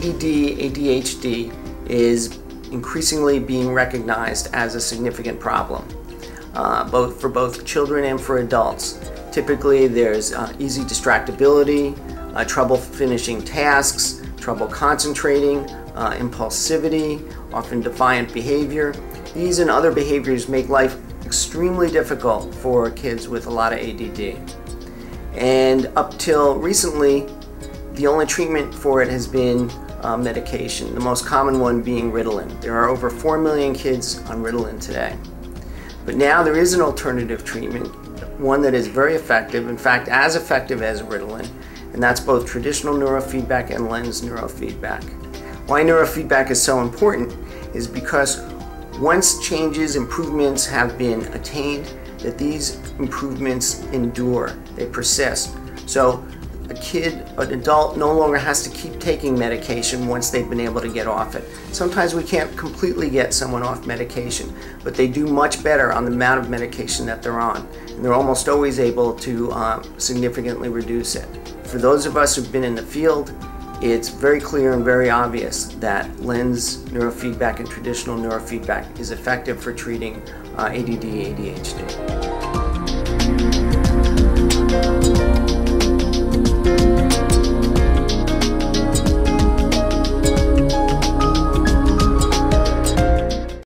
ADD, ADHD is increasingly being recognized as a significant problem, uh, both for both children and for adults. Typically, there's uh, easy distractibility, uh, trouble finishing tasks, trouble concentrating, uh, impulsivity, often defiant behavior. These and other behaviors make life extremely difficult for kids with a lot of ADD. And up till recently, the only treatment for it has been uh, medication, the most common one being Ritalin. There are over 4 million kids on Ritalin today. But now there is an alternative treatment, one that is very effective, in fact, as effective as Ritalin, and that's both traditional neurofeedback and LENS neurofeedback. Why neurofeedback is so important is because once changes, improvements have been attained, that these improvements endure, they persist. So a kid, an adult, no longer has to keep taking medication once they've been able to get off it. Sometimes we can't completely get someone off medication, but they do much better on the amount of medication that they're on. And they're almost always able to um, significantly reduce it. For those of us who've been in the field, it's very clear and very obvious that LENS neurofeedback and traditional neurofeedback is effective for treating uh, ADD, ADHD.